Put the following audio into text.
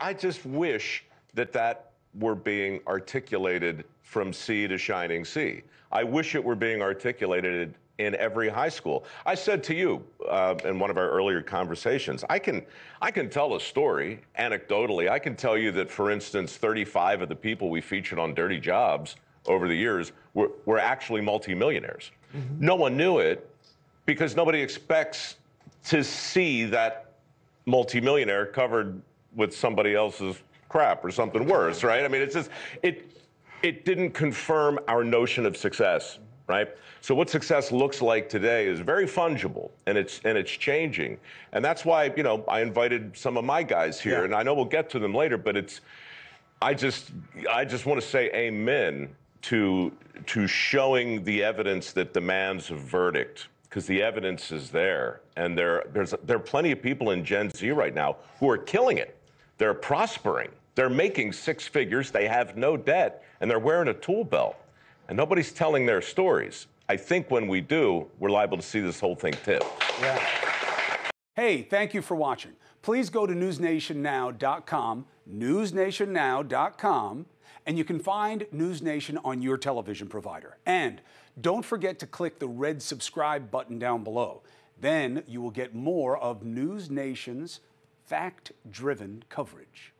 I just wish that that were being articulated from sea to shining sea. I wish it were being articulated in every high school. I said to you uh, in one of our earlier conversations, I can, I can tell a story anecdotally. I can tell you that, for instance, 35 of the people we featured on Dirty Jobs over the years were, were actually multimillionaires. Mm-hmm. No one knew it because nobody expects to see that multimillionaire covered with somebody else's crap or something worse, right? I mean, it's just, it, it didn't confirm our notion of success right? So what success looks like today is very fungible and it's and it's changing. And that's why, you know, I invited some of my guys here yeah. and I know we'll get to them later, but it's I just I just want to say amen to to showing the evidence that demands a verdict because the evidence is there and there there's there are plenty of people in Gen Z right now who are killing it. They're prospering. They're making six figures, they have no debt, and they're wearing a tool belt and nobody's telling their stories. I think when we do, we're liable to see this whole thing tip. Yeah. Hey, thank you for watching. Please go to newsnationnow.com, newsnationnow.com, and you can find News Nation on your television provider. And don't forget to click the red subscribe button down below. Then you will get more of News Nation's fact driven coverage.